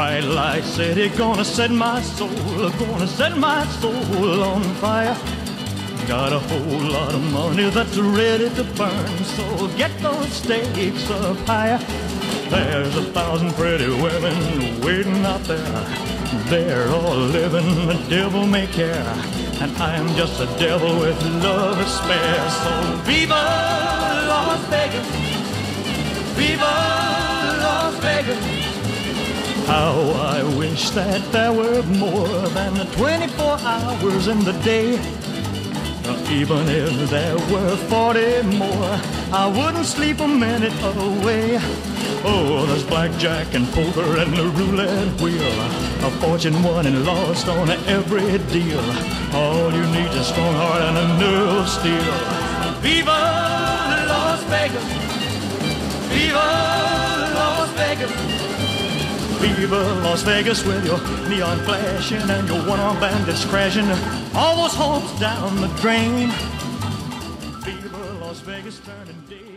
Bright light city, gonna set my soul, gonna set my soul on fire. Got a whole lot of money that's ready to burn, so get those stakes up higher. There's a thousand pretty women waiting out there. They're all living the devil may care. And I'm just a devil with love to spare. So viva Las Vegas! Viva Las Vegas! How I wish that there were more than 24 hours in the day. Even if there were 40 more, I wouldn't sleep a minute away. Oh, there's blackjack and poker and the roulette wheel. A fortune won and lost on every deal. All you need is a strong heart and a nerve of steel. Viva Las Vegas! Viva Viva Las Vegas with your neon flashing and your one-armed bandits crashing. All those hopes down the drain. Viva Las Vegas turning day